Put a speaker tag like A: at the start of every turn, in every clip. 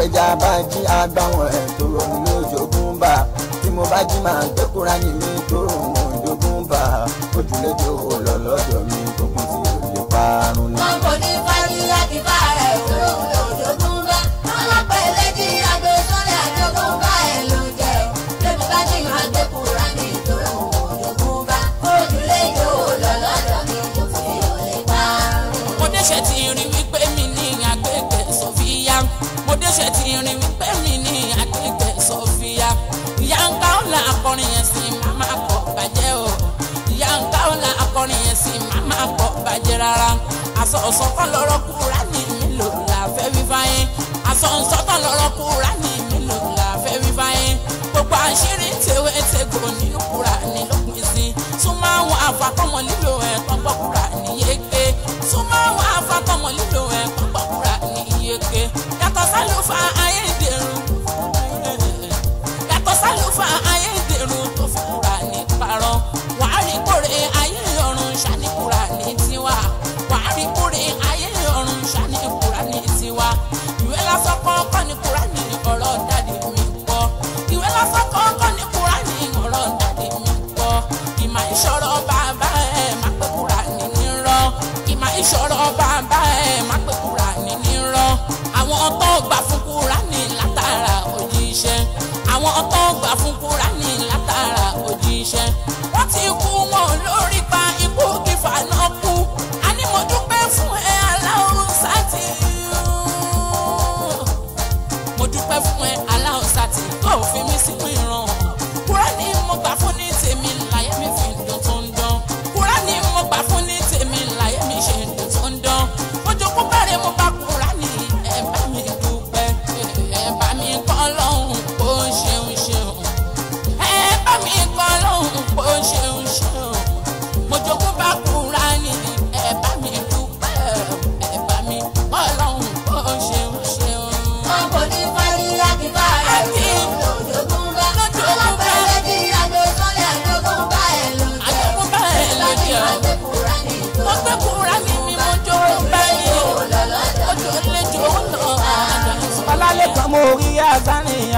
A: pẹja bá jí àgbà wọn ẹ̀ tó rọrùn ní òjògùn bá tí mo bá jí màá gbẹ́kúra ní tó rọrùn òjògùn bá
B: ọ̀sán kọ́ lọ́rọ́ kúra ní ìlò la fẹ́ wí fáyé àsọ̀nsọ́ kọ́ lọ́rọ́ kúra ní ìlò la fẹ́ wí fáyé gbogbo àṣírí tèwé tègbò nínú kúra ní lópin sí súnmọ́ àwọn àfàkọ́mọ lílo ẹ̀ tọ́gbọ́ kúra ní yéké súnmọ́ àwọn àfàkọ́mọ lílo ẹ̀ tọ́gbọ́ kúra ní yéké yàtọ̀ sálùfà ayé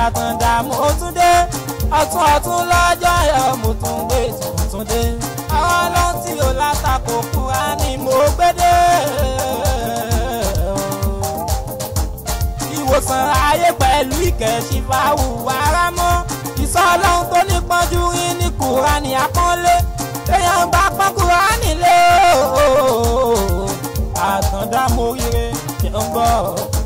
C: àtàndá mo tún dé ọ̀tún ọ̀tún lọ́jọ́ yọ mo tún gbé tuntun dé àwọn ọlọ́tí ò látakò fún wa ni mo gbé dé. ìwòsàn ayé pẹ̀lú ìkẹ́sí fáwù wàrà mọ́ ìsọlọ́hún tó ní pọ́njú rí ní kùránì àpọ́nlé èèyàn bá pọ́n kùránì lé o àtàndá mo rí re ṣe ń bọ̀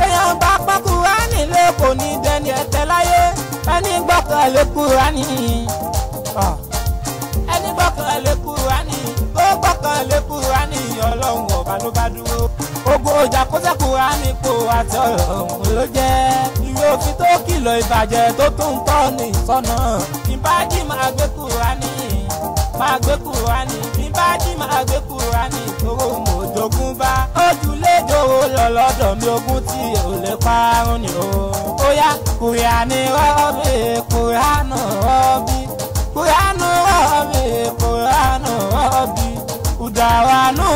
C: èèyàn bá pọ́n kúránì lé kò ní dẹni ẹ̀tẹ́ láyé ẹni gbọ́kànlé kúránì ah. ẹni gbọ́kànlé kúránì ó gbọ́kànlé kúránì ọlọ́run ọba ló bá dúró ogun ọjà kọjá kúránì kò àti ọ̀rọ̀ ló jẹ́ ìwé òfin tó kìlọ̀ ìbàjẹ́ tó tún tọ́ ní ìsọ̀nà ìbájí máa gbé kúránì máa gbé kúránì bá jí máa gbé Kúránì tóró mo jogún bá ojúlé jòwó lọ lọ́dọ̀ mi ogún tí ò lè parun ni o. ó yá Kúránì rọ́ọ̀bì Kúránù rọ́ọ̀bì Kúránù rọ́ọ̀bì Kúránù rọ́ọ̀bì ìdàwánú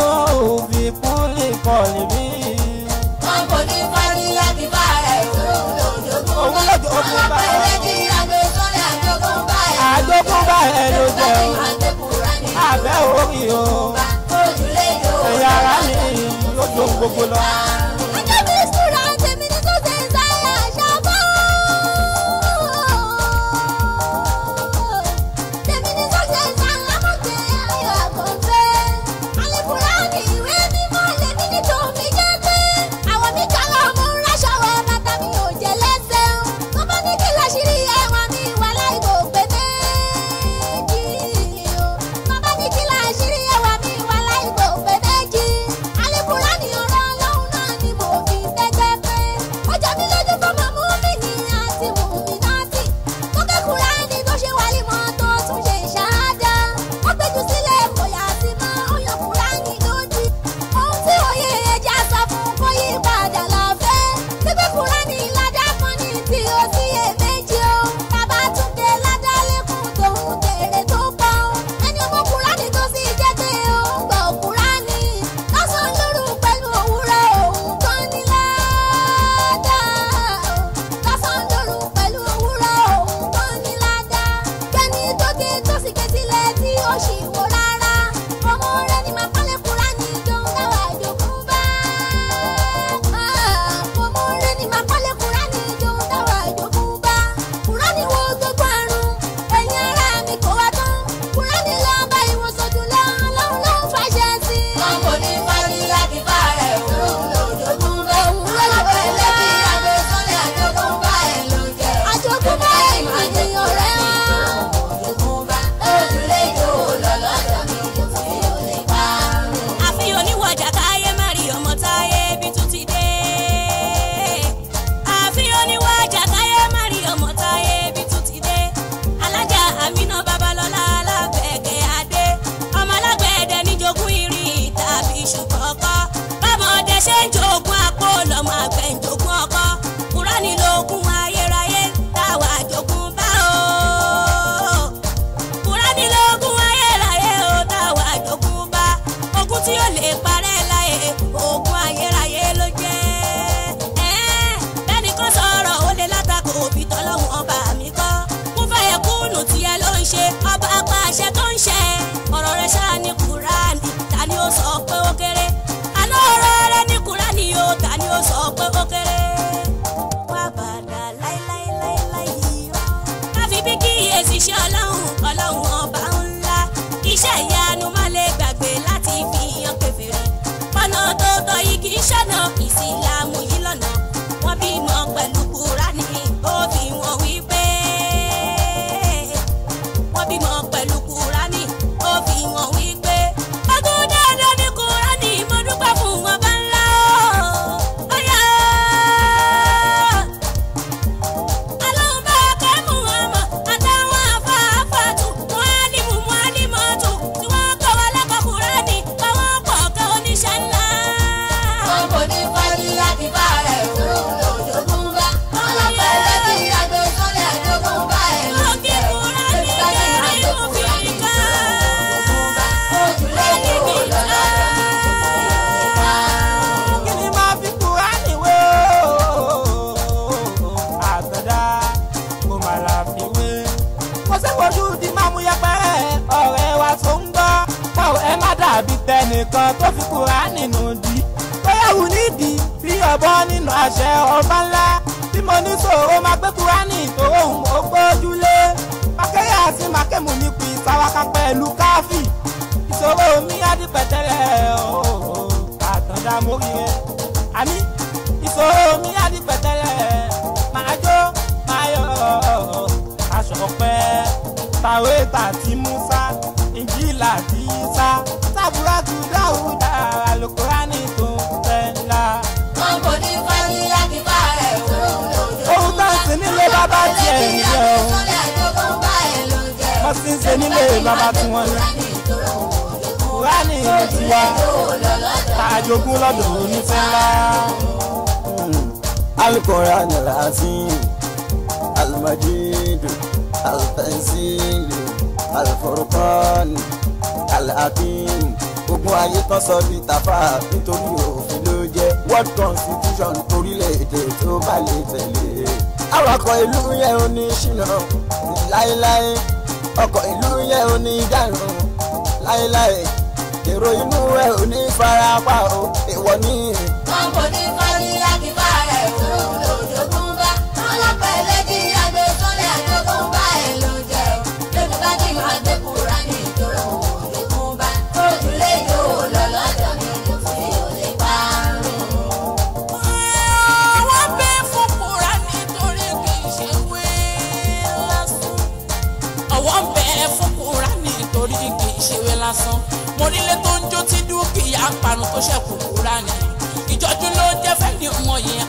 C: òbí kúlì kọ̀lì
D: mí. wọn kò ní fani láti bá rẹ̀ ìṣòro lójoojúmọ́ wọn lọ́pọ̀ ẹlẹ́dìí àjọṣọ́lẹ̀ àjogúnbá ẹ̀ ló jẹ́ o. all.
C: ẹnìkan tó fi kura nínú di tóyàwó nídìí bí ọ̀bọ nínú àṣẹ ọba ńlá bí mo ní sòro máa gbé kura ní ìtòrò òun ó gbójúlé sí mákẹ́mù ní pin sáwáká pẹ̀lú káfí ìṣòro mi á di pẹ̀tẹ́lẹ̀ ooo àtàndá àní ìṣòro mi á máa jó máa yọ aṣọ ọ̀pẹ tàwé tàti Musa ìjìlá ti sá sábúrà dáhùndà alukurani tó ń fẹ́
D: ńlá. wọ́n kò ní fẹ́ẹ́ láti bá ẹ̀ wọ́n lọ́jọ́.
C: ohun tá a sì nílé bàbá tiẹ̀ ń yẹ o. wọ́n sì ń ṣe nílé bàbá tí wọ́n ní. kurani ló ti wá
A: tàjogún lọ́dọ̀ onífẹ́ ńlá. Hmm ogun ayé kan sọ bíi tàfà nítorí òfin ló jẹ́ world constitution orílẹ̀-èdè tó bá lè tẹ̀lé. awakọ̀ ìlú yẹn ò ní ṣìnà láéláé ọkọ̀ ìlú yẹn ò ní dànù láéláé èrò inú ẹ ò ní farapa o ìwọ ní.
B: ó ṣẹ̀kù kúránì ìjọ́jú ló jẹ́ fẹ́ ní ọmọ yẹn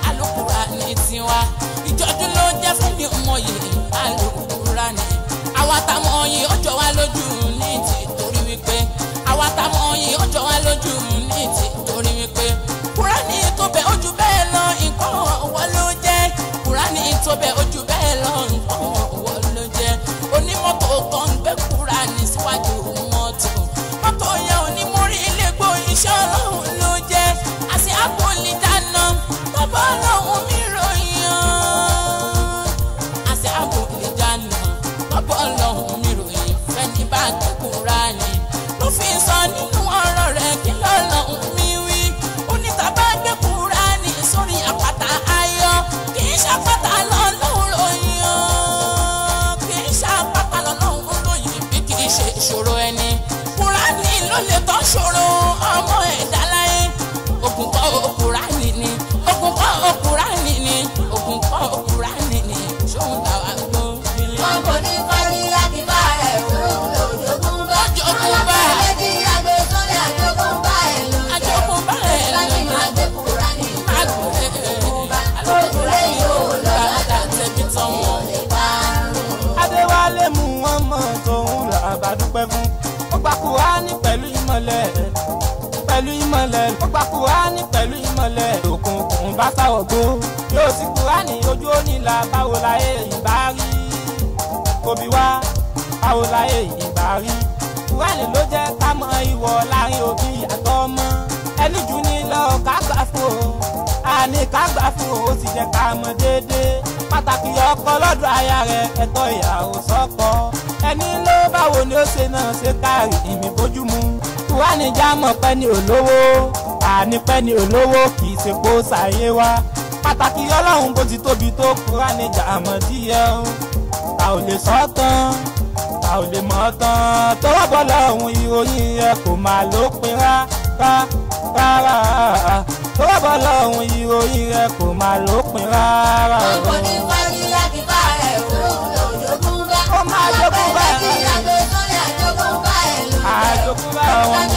C: ìmọ̀lẹ̀ ó gba kúránì pẹ̀lú ìmọ̀lẹ̀ òkùnkùn bá sáwọ̀ gbó yóò sì kúránì ojú ó nílà báwo láyé ìbá rí kóbi wá báwo láyé ìbá rí kúránì ló jẹ́ ká mọ ìwọ láàrin òbí àtọmọ ẹni jù ní lọ ká gbà fún o àní ká gbà fún o ó sì jẹ́ ká mọ déédéé pàtàkì ọkọ lọ́dọ̀ aya rẹ̀ ẹ̀tọ́ ìyàwó sọ́kọ ẹni ló báwo ni ó ṣe náà ṣe káàrí ìmì bójú mu kúránì já mọ̀ pẹ́ ni olówó àní pẹ́ ni olówó kì í ṣe kó ṣàyé wá pàtàkì ọlọ́run bó ti tóbi tó kúránì já mọ̀ díẹ̀ o ta ò lè sọ tán ta ò lè mọ̀ tán tọwọ́ bọ́ lọ́hùn ìròyìn rẹ kò máa lópin rárá tọwọ́ bọ́ lọ́hùn ìròyìn rẹ kò máa lópin rárá
D: jogún bá wọn.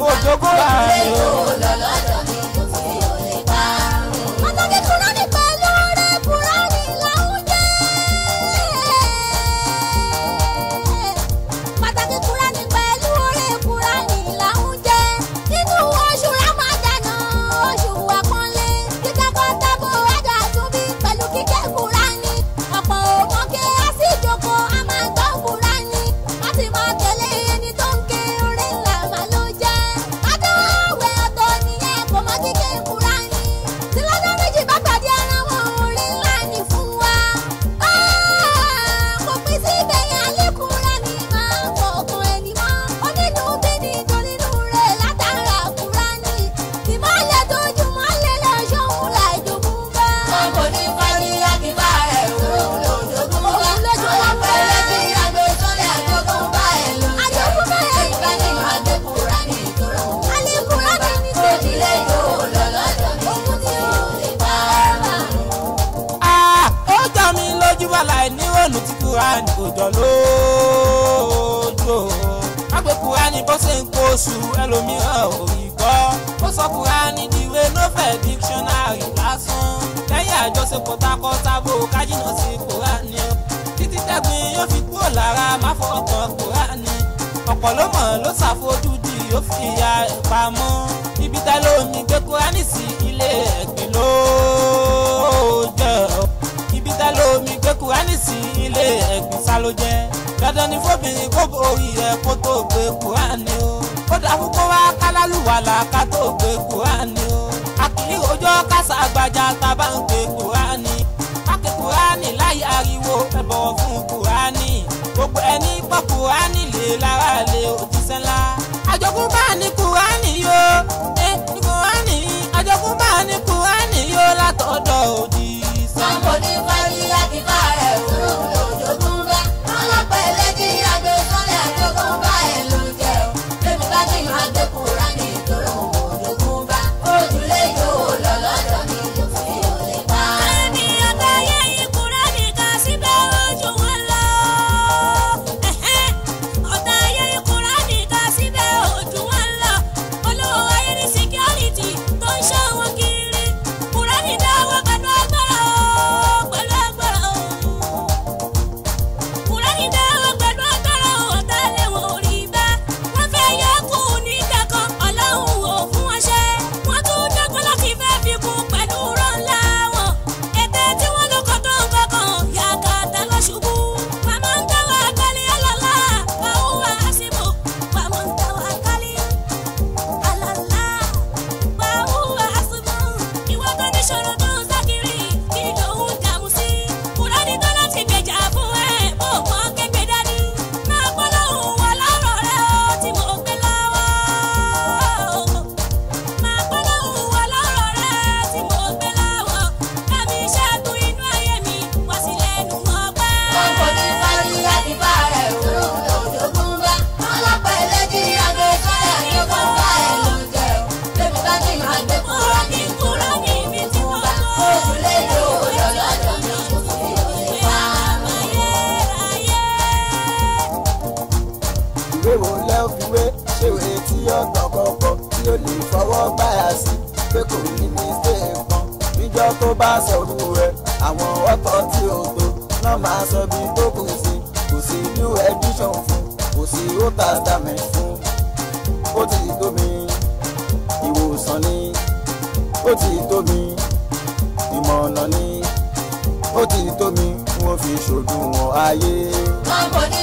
D: mo jogún bá wọn.
C: ṣe kọtakọtabo ká jìnnà sí kúránì o títí tẹ́gbìn yóò fi kúrò lára má fọkàn kúránì ọ̀pọ̀ ló mọ̀ ló ṣàfojú di yóò fi ya ìpamọ́ ibi tá lómi gbé kúránì sí ilé ẹ̀gbìn ló jẹ́ ibi tá mi gbé kúránì sí ilé ẹ̀gbìn sá ló jẹ́ dandan ni fóbìnrin kó borí ẹ kó tó gbé kúránì o kódà kókó wá kálálùwàlà ká tó gbé kúránì o àkìlí ọjọ́ kásá àgbàjà tá a bá ń gbé kúránì. lára lè òjíṣẹ́ bá ní
A: ó ti tó mi wọ́n fi ṣojú wọn ayé.
D: wọ́n kò ní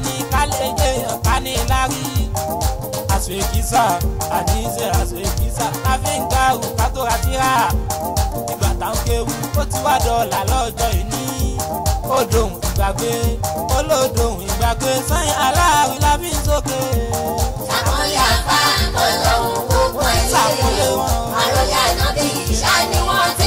C: ní ká lè jẹyàn ká ní lárí. àṣekísà àníṣe àṣekísà la fi tó ra tíra. ìgbà táwọn kéwu ó ti wá dọ̀là lọ́jọ́ ìní. ó ìgbàgbé ó ìgbàgbé sẹ́yìn aláàrí la
D: sókè. sàkóyè àbá àkọlọ́hún gbogbo ẹ̀ lé. sàkóyè wọn. àròyé ìṣá ni wọ́n ti.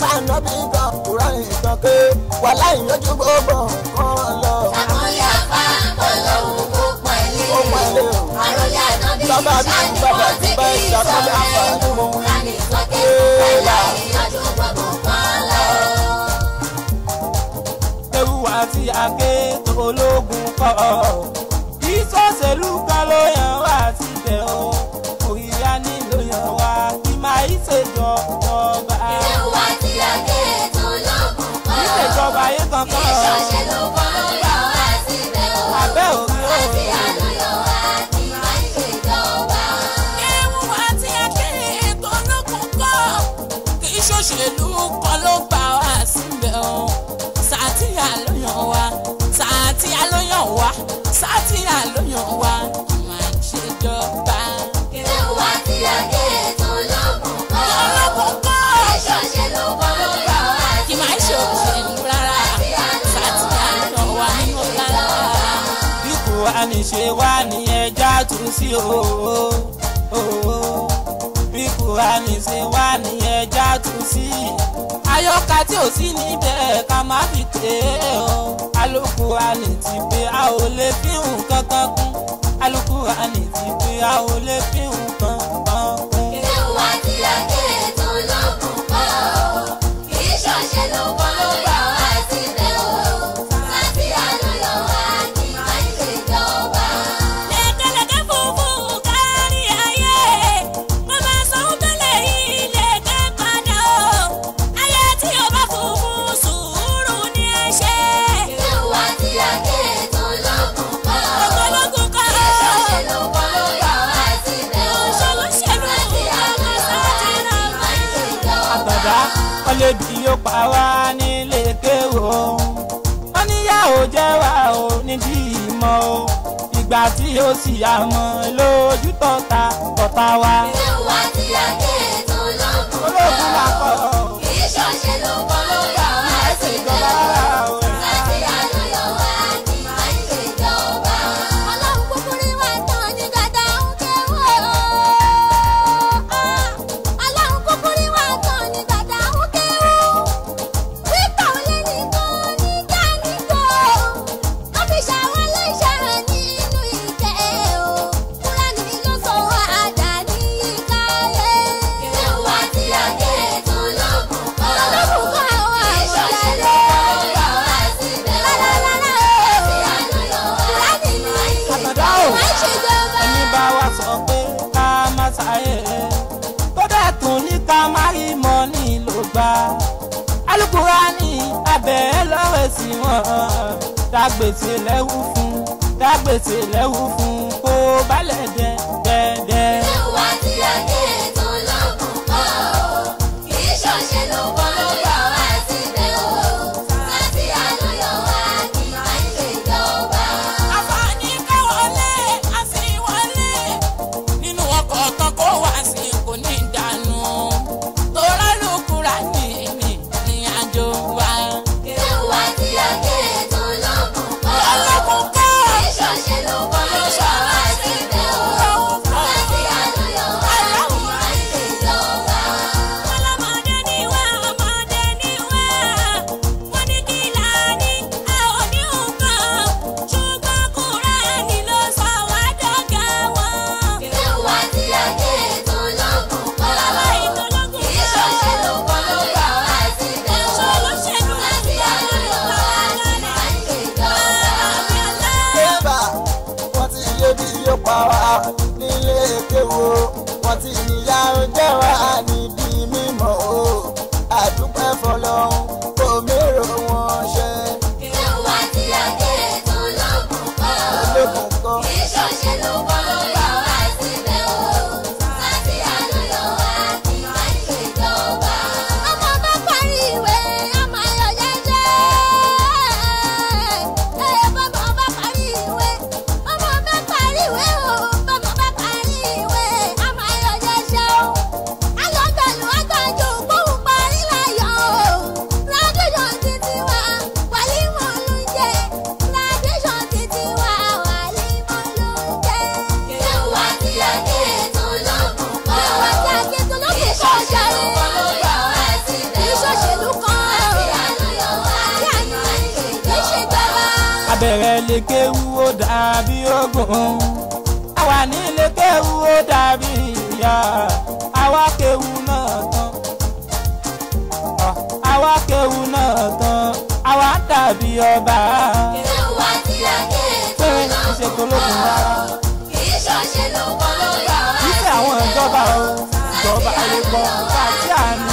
A: táná bí gan kúrò ìtàn ké wà láì yanjú gbogbo nǹkan lọ. àkọlé apá àkọlọ òun kò pẹ̀lú àròyé ànábì ṣáàdìbò tí kì í sọ̀rọ̀
D: láti sọ pé wà láì yanjú gbogbo nǹkan lọ.
C: ewu àti àgé ológun kọ́ ìsọ̀sẹ̀lú kan ló yàn wá.
B: sátìrà ló yàn wá àmà ìṣèjọba.
D: ìlú wa ti yọjẹ́ ètò ológun kọ́. ológun kọ́. ẹ̀ṣọ́ ṣe ló kọ́ lórí ọ̀rọ̀ àti ìjọba. kì máa ṣe òṣèlú rárá sátìrà ló
C: yàn wá ní ẹja tún sí o bá mi ṣe wá ní ẹja tú sí ayọ́ka tí ò sí níbẹ̀ ká má fi tè é o alùpùpù àní ti pé a ò lè fi hùn kankan kún alùpùpù àní ti pé a ò lè fi hùn. armando
D: ṣèlẹ́wù fún kó balẹ̀ dẹ́. ọba. kí ló wá ti ra kí ètò náà ṣe tó lókun rárá. kì í ṣọ̀ṣẹ́ ló wọ́n lórí àwọn àti ìjọba. ìṣe àwọn ìjọba o ìjọba ayé gbọ́ àti àná.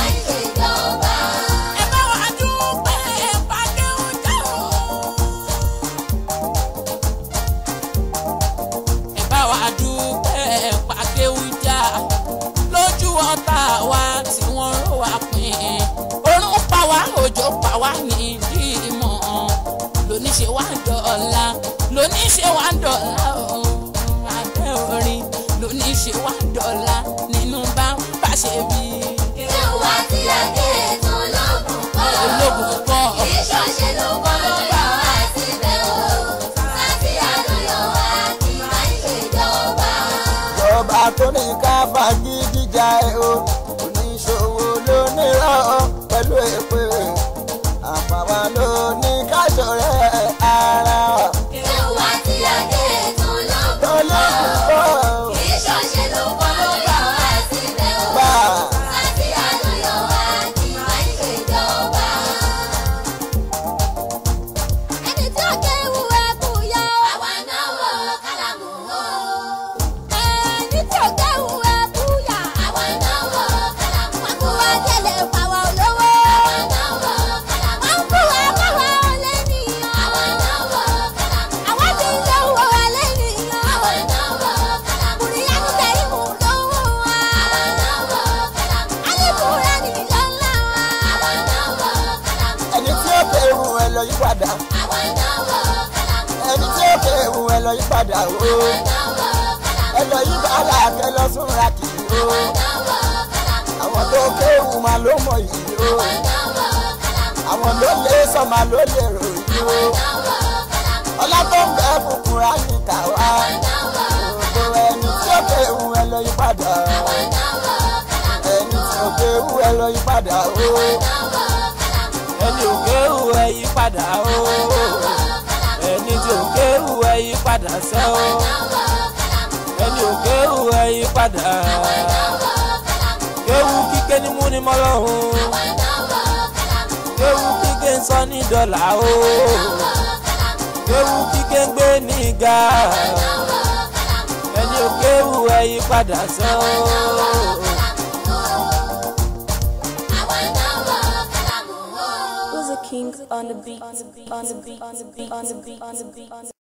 A: sọ̀mà ló mọ̀ yìí o àwọn ló lé sọ̀mà ló lè ròyìn o ọlá tó ń bẹ fúnfun á ní tàwa òbò ẹni tí ó fẹ́ hu ẹ lọ yí padà ẹni tí ó fẹ́ hu ẹ lọ yí padà o ẹni ò fẹ́ hu ẹ yí padà o ẹni tí ò fẹ́ hu ẹ yí padà
C: sẹ́ o ẹni ò fẹ́ hu ẹ yí padà ewu kíké ní mú ni mọ́lọ́ o ewu kíké ń sọ ní dọ́là o ewu kíké ń gbé ní ga ẹni òkè ewu ẹ̀yí padà sọ o.
B: King on the beat, on the beat, on the beat, on the beat, on the beat.